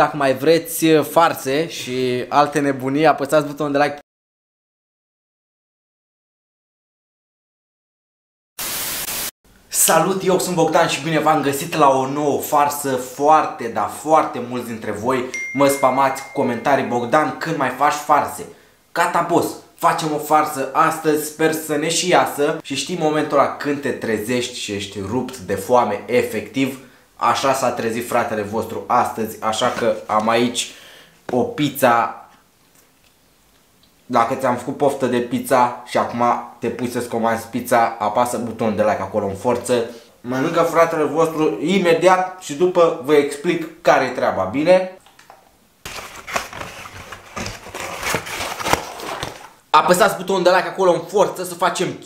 Dacă mai vreți farse și alte nebunii, apăsați butonul de like. Salut, eu sunt Bogdan și bine v-am găsit la o nouă farsă foarte, dar foarte mulți dintre voi mă spamați cu comentarii Bogdan când mai faci farse. Gata boss, facem o farsă astăzi, sper să ne și iasă și știi momentul ăla când te trezești și ești rupt de foame efectiv Așa s-a trezit fratele vostru astăzi, așa că am aici o pizza dacă ți-am făcut poftă de pizza și acum te pui să-ți comanzi pizza, apasă butonul de like acolo în forță. Mănâncă fratele vostru imediat și după vă explic care e treaba, bine? Apăsați butonul de like acolo în forță să facem 50.000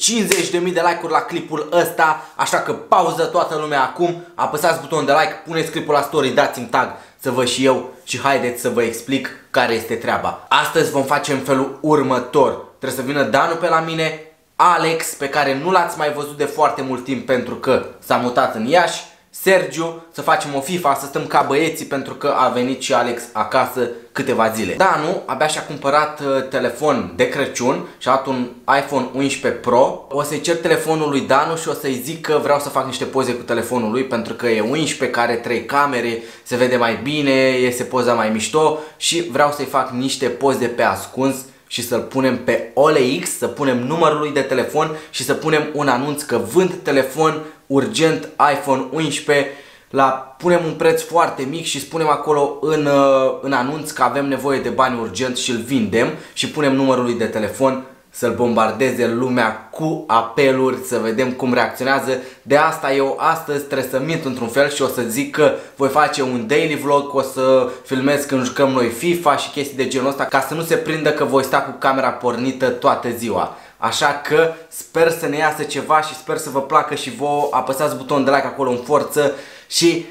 de like-uri la clipul ăsta Așa că pauză toată lumea acum. Apăsați butonul de like, puneți clipul la story, dați-mi tag să vă și eu Și haideți să vă explic care este treaba. Astăzi vom face în felul următor. Trebuie să vină Danu pe la mine Alex, pe care nu l-ați mai văzut de foarte mult timp pentru că s-a mutat în Iași Sergiu, să facem o FIFA, să stăm ca băieții pentru că a venit și Alex acasă câteva zile. Danu abia și-a cumpărat uh, telefon de Crăciun și a luat un iPhone 11 Pro. O să-i cer telefonul lui Danu și o să-i zic că vreau să fac niște poze cu telefonul lui pentru că e 11 care are 3 camere, se vede mai bine, iese poza mai mișto și vreau să-i fac niște poze pe ascuns și să-l punem pe OLX, să punem numărul lui de telefon și să punem un anunț că vând telefon urgent iPhone 11 la, punem un preț foarte mic și spunem acolo în, uh, în anunț că avem nevoie de bani urgent și îl vindem și punem numărul lui de telefon să-l bombardeze lumea cu apeluri, să vedem cum reacționează. De asta eu astăzi trebuie să mint într-un fel și o să zic că voi face un daily vlog, o să filmez când jucăm noi FIFA și chestii de genul ăsta, ca să nu se prindă că voi sta cu camera pornită toată ziua. Așa că sper să ne iasă ceva și sper să vă placă și vouă. Apăsați butonul de like acolo în forță și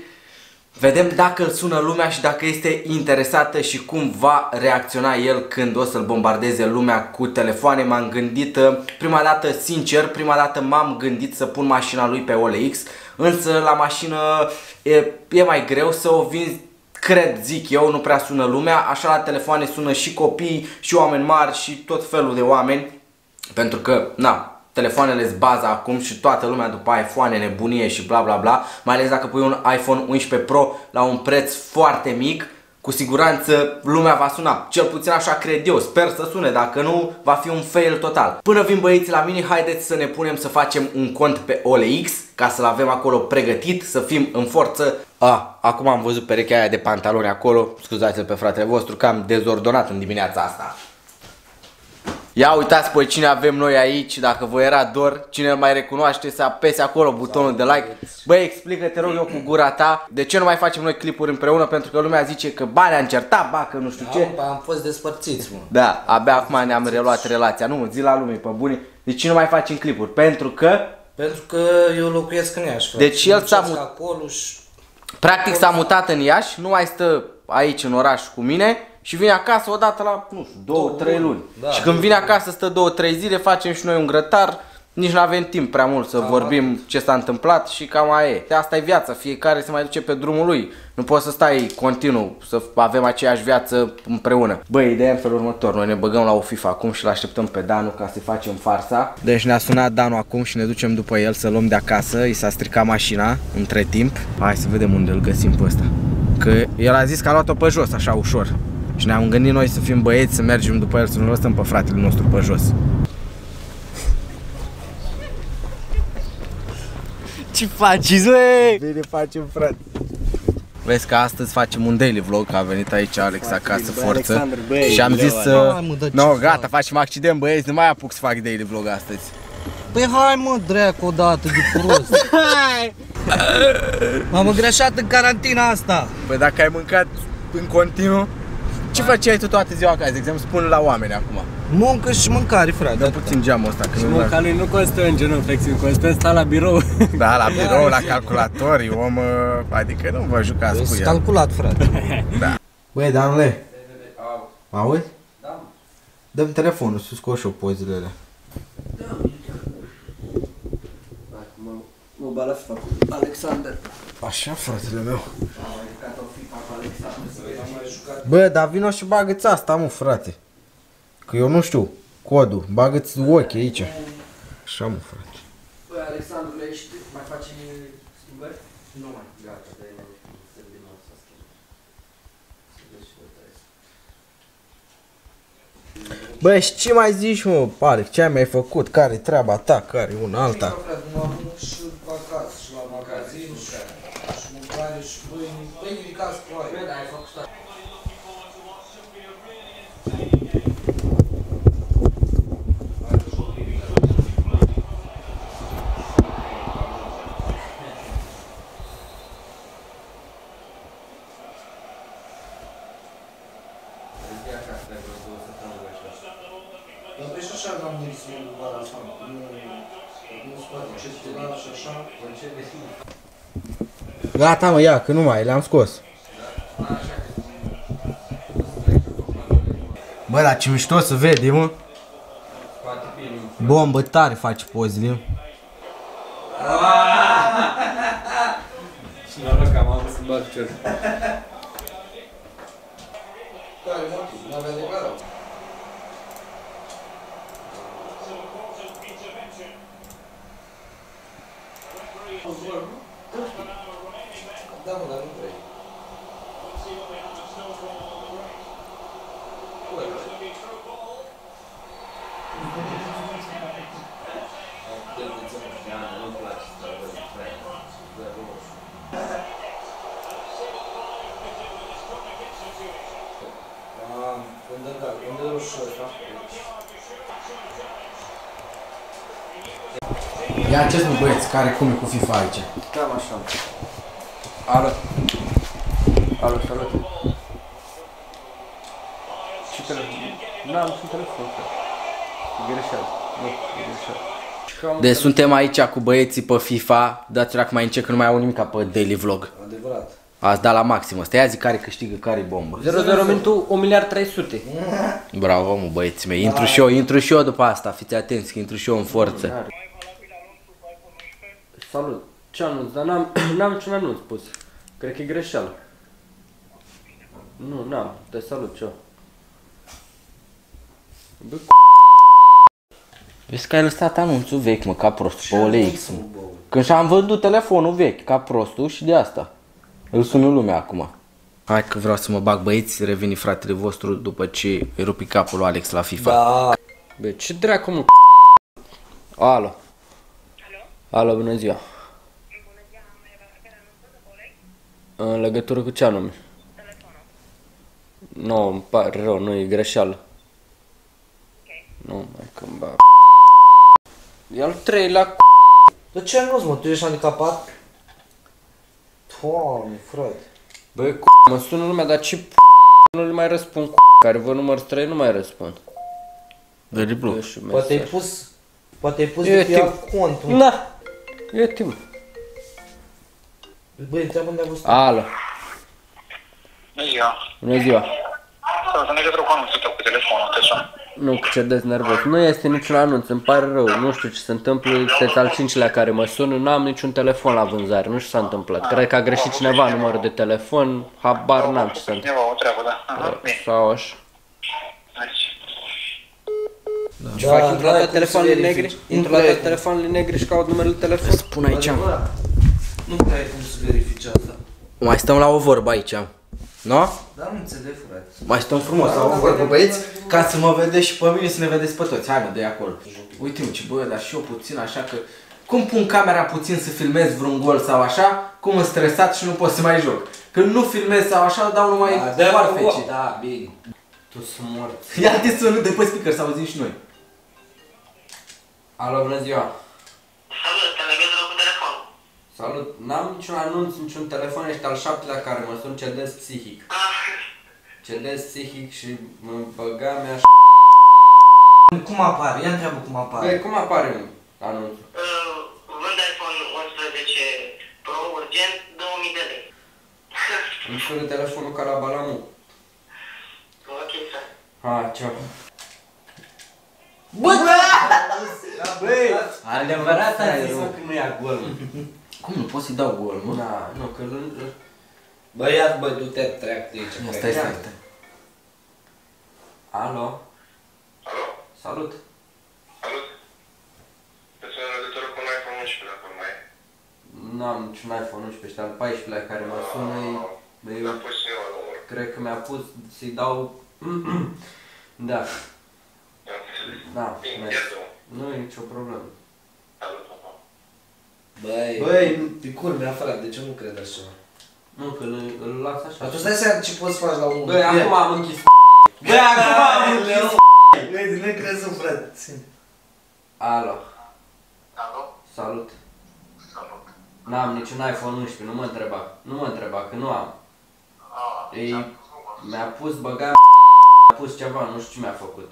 vedem dacă îl sună lumea și dacă este interesată și cum va reacționa el când o să-l bombardeze lumea cu telefoane. M-am gândit, uh, prima dată, sincer, prima dată m-am gândit să pun mașina lui pe OLX, însă la mașină e, e mai greu să o vinzi cred, zic eu, nu prea sună lumea, așa la telefoane sună și copii, și oameni mari, și tot felul de oameni pentru că, na, telefoanele sunt baza acum și toată lumea după iPhone, nebunie și bla bla bla, mai ales dacă pui un iPhone 11 Pro la un preț foarte mic, cu siguranță lumea va suna, cel puțin așa cred eu, sper să sune, dacă nu va fi un fail total. Până vin băieții la mine, haideți să ne punem să facem un cont pe OLX, ca să-l avem acolo pregătit, să fim în forță. A, acum am văzut perechea aia de pantaloni acolo, scuzați-l pe fratele vostru că am dezordonat în dimineața asta. Ia uitați pe cine avem noi aici, dacă vă era dor, cine îl mai recunoaște să apese acolo butonul de like. Băi, explică, te rog eu cu gura ta, de ce nu mai facem noi clipuri împreună, pentru că lumea zice că ba ne-a încertat, ba că nu știu ce. Da, am fost despărțiți, mă. Da, abia acum ne-am reluat relația, nu, zi la lume, pe bune. De ce nu mai facem clipuri? Pentru că... Pentru că eu locuiesc în Iași, frate. Deci el s-a mut... acolo și... Practic s-a mutat în Iași, nu mai stă aici în oraș cu mine și vine acasă odată la, nu știu, două, două trei luni. Da, și când vine acasă stă două, trei zile, facem și noi un grătar, nici nu avem timp prea mult să cam vorbim atât. ce s-a întâmplat și cam aia e. De asta e viața, fiecare se mai duce pe drumul lui. Nu poți să stai continuu, să avem aceeași viață împreună. Băi, ideea în felul următor, noi ne băgăm la o FIFA acum și l așteptăm pe Danu ca să facem farsa. Deci ne-a sunat Danu acum și ne ducem după el să luăm de acasă, i s-a stricat mașina între timp. Hai să vedem unde îl găsim pe ăsta. Că el a zis că a luat-o pe jos, așa ușor. Și ne-am gândit noi să fim băieți, să mergem după el, să nu lăsăm pe fratele nostru pe jos. Ce faci, zăi? Bine facem, frate. Vezi că astăzi facem un daily vlog, că a venit aici Alex Foarte acasă, bine, forță. Băi, și am zis să... Nu, no, gata, facem accident, băieți, nu mai apuc să fac daily vlog astăzi. Păi hai mă, dracu, odată de prost. M-am îngreșat în carantina asta. Păi dacă ai mâncat în continuu, ce făceai tu toată ziua acasă? De exemplu, spun la oameni acum. Muncă și mâncare, frate. Dă puțin geamul ăsta. Și munca lui nu costă în genuflexiuni, costă sta la birou. Da, la birou, la calculator, om, adică nu vă jucați cu el. calculat, frate. Da. Băi, Danule, mă auzi? Da. Dă-mi telefonul să scoși o pozile alea. Da. Mă bală Alexander. Așa, fratele meu. Bă, dar vino și bagă-ți asta, mă, frate. Că eu nu știu codul. Bagă-ți ochii aici. Așa, mă, frate. Băi, Alexandru, ești, mai facem schimbări? Nu mai, gata, de să din nou să schimb. Să vezi și de Bă, și ce mai zici, mă, Alex? Ce ai mai făcut? Care-i treaba ta? Care-i una alta? Frate, m-am dus și acasă, și la magazin, și, și mâncare, și pâine. Pâine din casă cu aia. Bă, dar ai făcut asta. Dar păi și așa n-am mers eu vara asta. Nu, nu spate, ce te las și așa. Gata, mă, ia, că nu mai, le-am scos. Bă, dar ce mișto să vede, mă. Bombă tare face pozele. Și noroc că am avut să bag cer. Care motiv? N-avea de gară. Da, mă, dar nu vrei. Ah, unde da, unde roșu ăsta? Ia ce mă băieți, care cum e cu FIFA aici? Cam așa. Alo. Alo, salut. Ce telefon? N-am și telefon, frate. E greșeală. Nu, e greșeală. Cam Deci suntem aici cu băieții pe FIFA, dați dacă mai încet că nu mai au nimic ca pe daily vlog. Adevărat. Ați dat la maxim ăsta. Ia zi care câștigă, care e bombă. 00 minutul 1 miliard 300. Bravo, mă, băieții mei. Intru și eu, intru și eu după asta. Fiți atenți că intru și eu în forță. Salut. Ce anunț? Dar n-am, n-am niciun anunț pus. Cred că e greșeală. Nu, n-am. Te salut, ce Bă, Vezi că ai lăsat anunțul vechi, mă, ca prost, pe OLX, mă. Când și-am vândut telefonul vechi, ca prostul și de asta. Îl sună lumea acum. Hai că vreau să mă bag băieți, reveni fratele vostru după ce îi rupi capul lui Alex la FIFA. Da. Bă, ce dracu mă Alo. Alo, bună ziua. În legătură cu ce anume? Nu, îmi pare rău, nu, e greșeală. Nu, mai când ba... E al treilea c***. De ce nu mă? Tu ești handicapat? Doamne, frate. Bă, c***, mă sună lumea, dar ce p***, nu le mai răspund c***, care vă număr străin nu mai răspund. Very blue. Dă și Poate ai mesaj. pus... Poate ai pus E de pe timp. alt cont. mă. Na, e timp. Băi, întreabă unde a fost. Alo, Bună ziua. bună ziua. Să în legătură cu anunțul tău cu telefonul, te sun. Nu, că ce des nervos. Nu este niciun anunț, îmi pare rău. Nu știu ce se întâmplă, sunteți al cincilea care mă sună, nu am niciun telefon la vânzare, nu știu ce s-a întâmplat. Cred că a greșit cineva numărul de telefon, habar n-am ce s-a întâmplat. Cineva o treabă, da. Aha, bine. Sau așa. Mersi. Ce fac? Intru la n-ai toate cum să telefoanele verifici. negre? Intru la toate telefoanele negre și caut numerul de telefon? Spun aici. Nu prea ai cum să verifici asta. Mai stăm la o vorbă aici. Nu? Dar nu înțeleg, frate. Mai stăm frumos la o vorbă, băieți, ca să mă vedeți și pe mine, să ne vedeți pe toți. Hai mă, de acolo. Uite-mă ce bă, dar și eu puțin așa că... Cum pun camera puțin să filmez vreun gol sau așa, cum sunt stresat și nu pot să mai joc. Când nu filmez sau așa, dau numai farfece. Da, bine. Tu sunt mort. Ia te sună de pe speaker să auzim și noi. Alo, bună ziua. Salut, în legătură cu telefonul. Salut, n-am niciun anunț, niciun telefon, ești al șaptelea care mă sun, cedez psihic. Cedez psihic și mă băga mea și... Cum apare? Ia întreabă cum apare. Băi, cum apare anunțul? Uh, Vând iPhone 11 Pro urgent 2000 de lei. Îmi sună telefonul ca la Balamu. ok, frate. Ha, ceau. Adevărat a zis că nu ia gol, mă. Cum nu pot să-i dau gol, mă? Da, nu, că l- Bă, ia bă, du-te, treac de aici. Stai, stai, stai. Alo? Alo? Salut! Salut? Te sună în legătură cu un iPhone 11 dacă mai e. Nu am niciun iPhone 11, ăsta al 14-lea care mă sună, e- Mi-a eu pus cineva numărul. cred că mi-a pus să-i dau... da, Am înțeles. da, Bine, mersi. iată-mă. nu e nicio problemă. Salut, papa. Băi, Băi, pe curmea, frate, de ce nu crede așa ceva? Nu, că îl, îl las așa. atunci dai seama ce poți să faci la unul. Băi, acum am închis Băi, acum am închis Băi, din necrezut, frate. Ține. Alo, Alo? salut. Salut. N-am niciun iPhone 11, nu mă întreba. Nu mă întreba, că nu am. Ah, Ei, mi-a pus băga a pus ceva, nu știu ce mi-a făcut.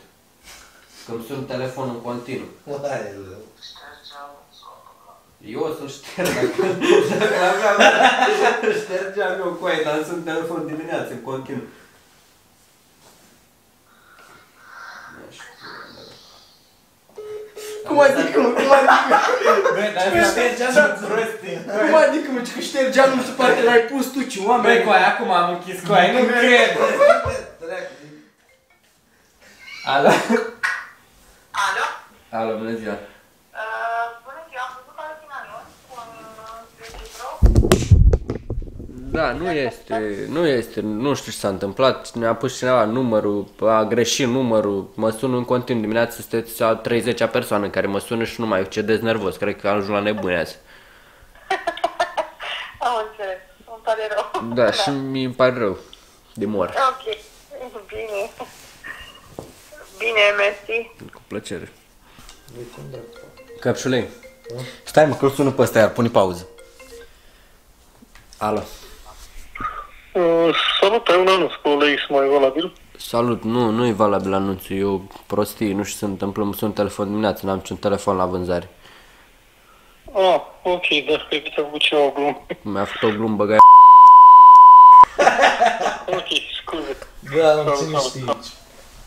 Că îmi sun telefonul în continuu. Hai, Eu o să-l șterg dacă, dacă aveam, ștergeam eu cu aia, dar îmi sun telefon dimineața în continuu. Cum adică, mă? Cum adică? Băi, dar asta ștergea prostii. Cum adică, mă? Că ștergea nu știu, parcă l-ai pus tu, ce oameni. Băi, cu aia, acum am închis cu aia, nu cred. Alo? Alo? Alo, bună ziua. Uh, bună ziua, am văzut care din anunț cu un registru. Da, nu este, nu este, nu știu ce s-a întâmplat, ne-a pus cineva numărul, a greșit numărul, mă sun în continuu dimineața, sunteți a 30-a persoană care mă sună și nu mai cedez nervos, cred că ajung la nebunie azi. Am înțeles, îmi pare rău. Da, și mi pare rău de mor, Ok, bine. Bine, mersi. cu plăcere. Căpșulei, Stai mă, că îl sună pe ăsta iar, pune pauză. alo. Uh, salut, ai un anunț cu OLX mai valabil? Salut, nu, nu e valabil anunțul, e o prostie, nu știu ce se întâmplă, mă sun telefon dimineața, n-am niciun telefon la vânzare. Ah, ok, da, cred că ți-a făcut ceva o glumă. Mi-a făcut o glumă băgai ok, scuze. Da, nu cine știe aici.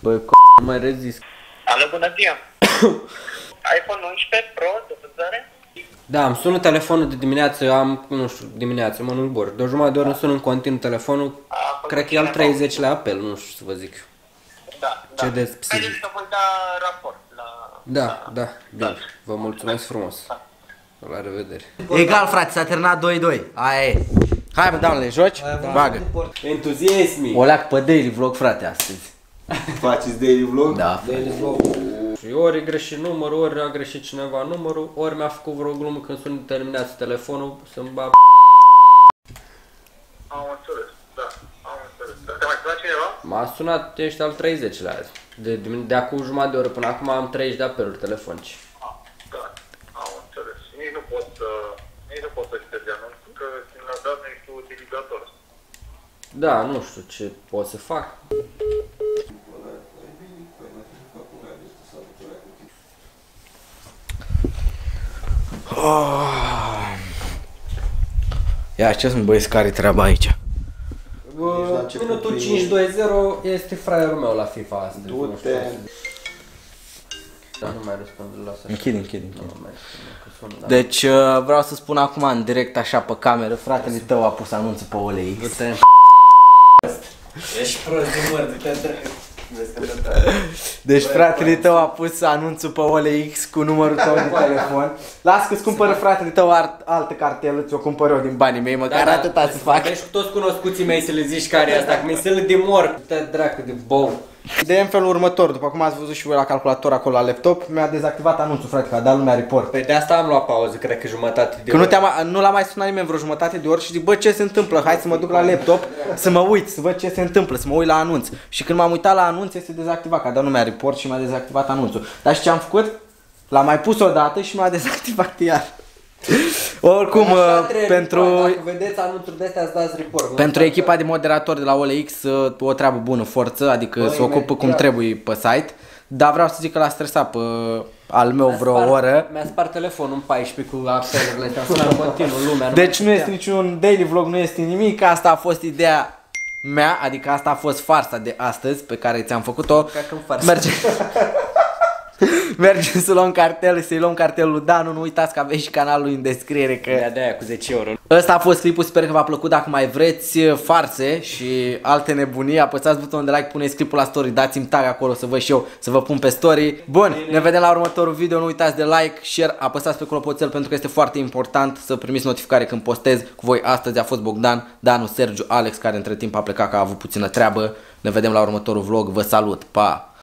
Bă, c***, nu mai rezist. Alo, bună ziua. iPhone 11 Pro de vânzare? Da, îmi sună telefonul de dimineață, eu am, nu știu, dimineață, mănânc bor. De o jumătate de oră îmi sună în continuu telefonul, cred că e al 30 la apel, nu știu să vă zic. Da, Ce de psihic. Haideți să vă da raport la... Da, da, bine. Vă mulțumesc frumos. La revedere. Egal, frate, s-a terminat 2-2. Aia e. Hai, mă, doamne, joci? Bagă. Entuziasmi! O leac pe daily vlog, frate, astăzi. Faceți daily vlog? Da. Și ori e greșit numărul, ori a greșit cineva numărul, ori mi-a făcut vreo glumă când sunt terminați telefonul să-mi ba Am înțeles, da, am înțeles. Dar te mai sunat cineva? M-a sunat, ești al 30-lea azi. De, de, de acum jumătate de oră până acum am 30 de apeluri telefonice. Ah, da, am înțeles. Nici nu pot să, nici nu pot să ștergi anunțul, că țin la dat nu ești utilizator. Da, nu știu ce pot să fac. Ia, ce sunt băieți care treaba aici? Bă, minutul 5-2-0 este fraierul meu la FIFA astăzi. nu știu. Du-te. Da, nu mai răspund, îl las așa. Închid, închid, închid. Nu mai răspund, că sună, da. Deci uh, vreau să spun acum în direct așa pe cameră, fratele tău a pus anunțul pe OLX. Du-te. Ești prost de mor, de te Deci fratele tău a pus anunțul pe OLX cu numărul tău de telefon. Las că-ți cumpără fratele tău ar- altă cartelă, ți-o cumpăr eu din banii mei, măcar atâta să fac. Deci cu toți cunoscuții mei să le zici care e asta, că mi se de mor. Te dracu de bou. Ideea în felul următor, după cum ați văzut și voi la calculator acolo la laptop, mi-a dezactivat anunțul, frate, că a dat lumea report. Păi de asta am luat pauză, cred că jumătate de Că nu, oră. te-a, mai- nu l-a mai sunat nimeni vreo jumătate de ori și zic, bă, ce se întâmplă? Hai să mă duc la laptop, să mă uit, să văd ce se întâmplă, să mă uit la anunț. Și când m-am uitat la anunț, este dezactivat, că a dat lumea report și mi-a dezactivat anunțul. Dar și ce am făcut? L-am mai pus o dată și mi-a dezactivat iar. Oricum, Așa uh, trebuie, pentru, bă, Dacă vedeți anunțuri de astea, îți dați report. nu pentru stați- echipa de moderatori de la OLX, uh, o treabă bună, forță, adică se ocupă cum trebuie pe site. Dar vreau să zic că l-a stresat pe al meu Mi-a vreo spart- oră. Mi-a spart telefonul în 14 cu apelurile astea, sună în continuu lumea. Deci mai nu este știa. niciun daily vlog, nu este nimic, asta a fost ideea mea, adică asta a fost farsa de astăzi pe care ți-am făcut-o. Ca când farsa. Merge. Mergem să luăm cartel, să-i luăm cartelul lui Danu, nu uitați că aveți și canalul lui în descriere că... De aia cu 10 euro. Ăsta a fost clipul, sper că v-a plăcut. Dacă mai vreți farse și alte nebunii, apăsați butonul de like, puneți clipul la story, dați-mi tag acolo să văd și eu, să vă pun pe story. Bun, ne vedem la următorul video, nu uitați de like, share, apăsați pe clopoțel pentru că este foarte important să primiți notificare când postez. Cu voi astăzi a fost Bogdan, Danu, Sergiu, Alex, care între timp a plecat că a avut puțină treabă. Ne vedem la următorul vlog, vă salut, pa!